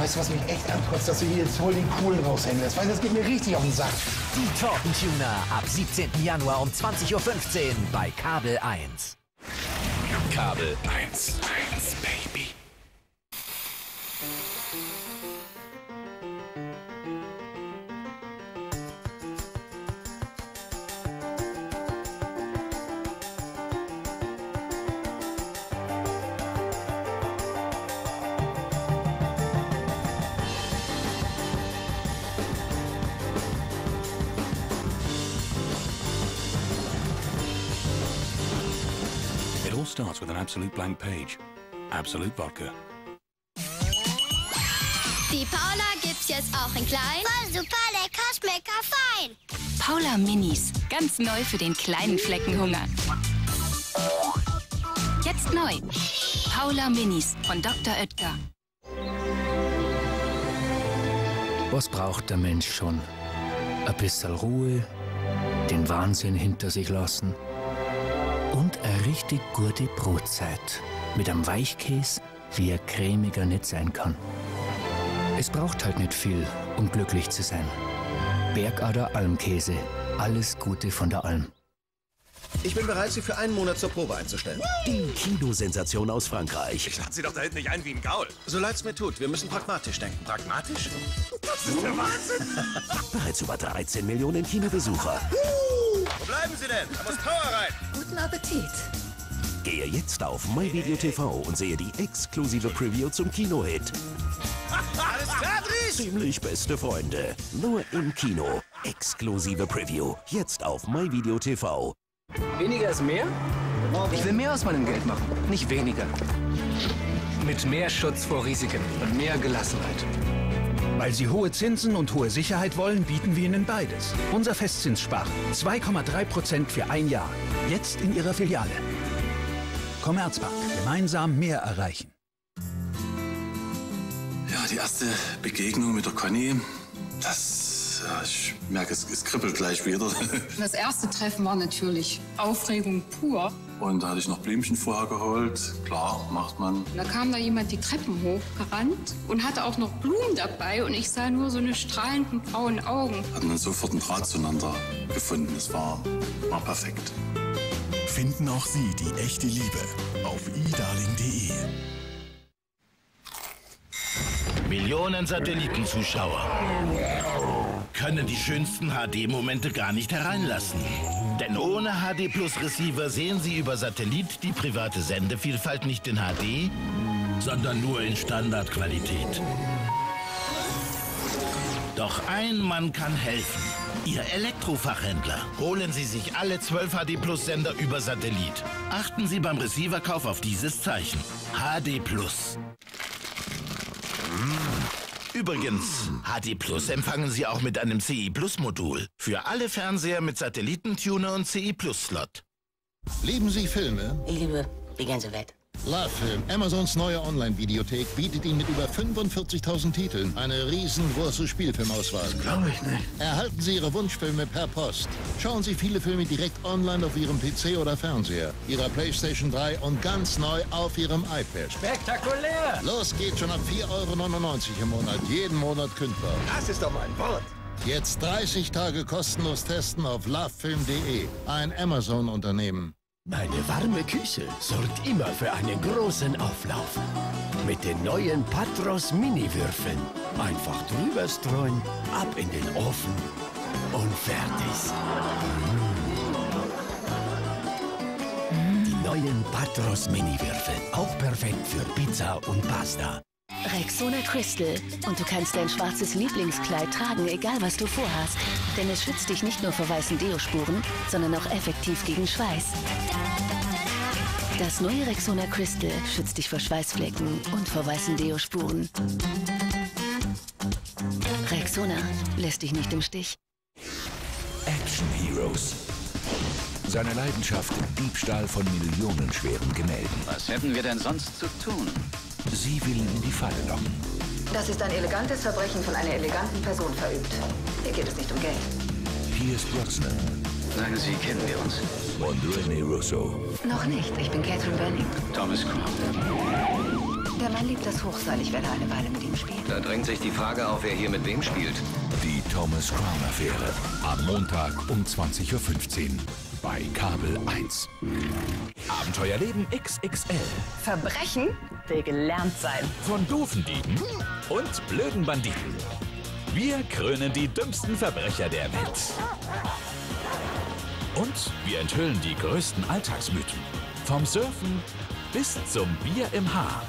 weißt du, was mich echt ankotzt, dass du hier jetzt voll den Coolen raushängen lässt. Weißt du, das geht mir richtig auf den Sack. Die Tortentuner ab 17. Januar um 20.15 Uhr bei Kabel 1. Kabel 1. 1, Baby. Starts with an absolute blank page. Absolute vodka. Die Paula gibt's jetzt auch in klein. Voll super lecker, schmecker fein. Paula Minis. Ganz neu für den kleinen Fleckenhunger. Jetzt neu. Paula Minis von Dr. Oetker. Was braucht der Mensch schon? Ein bisschen Ruhe, den Wahnsinn hinter sich lassen und eine richtig gute Brotzeit mit einem Weichkäse, wie er cremiger nicht sein kann. Es braucht halt nicht viel, um glücklich zu sein. Bergader Almkäse, alles Gute von der Alm. Ich bin bereit, Sie für einen Monat zur Probe einzustellen. Die Kinosensation aus Frankreich. Ich lade Sie doch da hinten nicht ein wie ein Gaul. So leid's mir tut, wir müssen pragmatisch denken. Pragmatisch? Das ist der Wahnsinn. Bereits über 13 Millionen Kinobesucher. Wo bleiben Sie denn? Da muss Power rein. Guten Appetit. Gehe jetzt auf myvideo.tv und sehe die exklusive Preview zum Kinohit. Alles klar, Dries? Ziemlich beste Freunde. Nur im Kino. Exklusive Preview. Jetzt auf myvideo.tv. Weniger ist mehr? Ich will mehr aus meinem Geld machen, nicht weniger. Mit mehr Schutz vor Risiken und mehr Gelassenheit. Weil Sie hohe Zinsen und hohe Sicherheit wollen, bieten wir Ihnen beides. Unser Festzinssparen. 2,3% für ein Jahr. Jetzt in Ihrer Filiale. Commerzbank. Gemeinsam mehr erreichen. Ja, die erste Begegnung mit der Conny, das, ja, ich merke, es, es kribbelt gleich wieder. Das erste Treffen war natürlich Aufregung pur. Und da hatte ich noch Blümchen vorher geholt. Klar, macht man. Da kam da jemand die Treppen hochgerannt und hatte auch noch Blumen dabei und ich sah nur so eine strahlenden braunen Augen. Hatten dann sofort einen Draht zueinander gefunden. Es war, war perfekt. Finden auch Sie die echte Liebe auf idarling.de. Millionen Satellitenzuschauer können die schönsten HD-Momente gar nicht hereinlassen. Denn ohne HD Plus Receiver sehen Sie über Satellit die private Sendevielfalt nicht in HD, sondern nur in Standardqualität. Doch ein Mann kann helfen. Ihr Elektrofachhändler. Holen Sie sich alle 12 HD Plus Sender über Satellit. Achten Sie beim Receiverkauf auf dieses Zeichen. HD Plus. Übrigens, HD Plus empfangen Sie auch mit einem CI Plus Modul. Für alle Fernseher mit Satellitentuner und CI Plus Slot. Lieben Sie Filme? Ich liebe die ganze Welt. Love Film, Amazons neue Online-Videothek, bietet Ihnen mit über 45.000 Titeln eine riesengroße Spielfilmauswahl. Glaube ich nicht. Erhalten Sie Ihre Wunschfilme per Post. Schauen Sie viele Filme direkt online auf Ihrem PC oder Fernseher, Ihrer Playstation 3 und ganz neu auf Ihrem iPad. Spektakulär! Los geht's schon ab 4,99 Euro im Monat, jeden Monat kündbar. Das ist doch mein Wort. Jetzt 30 Tage kostenlos testen auf lovefilm.de, ein Amazon-Unternehmen. Eine warme Küche sorgt immer für einen großen Auflauf. Mit den neuen Patros Mini-Würfeln. Einfach drüber streuen, ab in den Ofen und fertig. Die neuen Patros Mini-Würfel. Auch perfekt für Pizza und Pasta. Rexona Crystal. Und du kannst dein schwarzes Lieblingskleid tragen, egal was du vorhast. Denn es schützt dich nicht nur vor weißen Deospuren, sondern auch effektiv gegen Schweiß. Das neue Rexona Crystal schützt dich vor Schweißflecken und vor weißen Deospuren. Rexona lässt dich nicht im Stich. Action Heroes. Seine Leidenschaft Diebstahl von millionenschweren Gemälden. Was hätten wir denn sonst zu tun? Sie will ihn in die Falle locken. Das ist ein elegantes Verbrechen von einer eleganten Person verübt. Hier geht es nicht um Geld. Pierce Brosnan Sagen Sie, kennen wir uns? und René Russo. Noch nicht. Ich bin Catherine Benning. Thomas Crown. Der Mann liebt das Hochseil. Ich werde eine Weile mit ihm spielen. Da drängt sich die Frage auf, wer hier mit wem spielt. Die Thomas Crown Affäre. Am Montag um 20.15 Uhr bei Kabel 1. Abenteuerleben XXL. Verbrechen will gelernt sein. Von doofen Dieben und blöden Banditen. Wir krönen die dümmsten Verbrecher der Welt. Und wir enthüllen die größten Alltagsmythen. Vom Surfen bis zum Bier im Haar.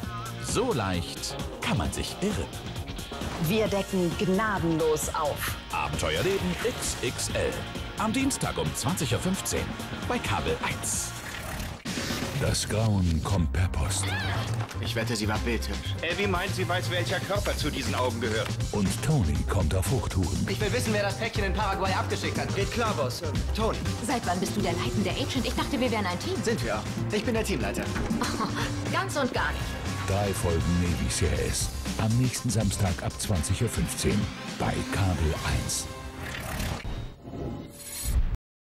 So leicht kann man sich irren. Wir decken gnadenlos auf. Abenteuerleben XXL. Am Dienstag um 20.15 Uhr bei Kabel 1. Das Grauen kommt per Post. Ich wette, sie war bildhübsch. Abby meint, sie weiß, welcher Körper zu diesen Augen gehört. Und Tony kommt auf Hochtouren. Ich will wissen, wer das Päckchen in Paraguay abgeschickt hat. Geht klar, Boss. Ähm, Tony. Seit wann bist du der leitende Agent? Ich dachte, wir wären ein Team. Sind wir auch. Ich bin der Teamleiter. Ganz und gar nicht. Drei Folgen Navy CRS. Am nächsten Samstag ab 20.15 Uhr bei Kabel 1.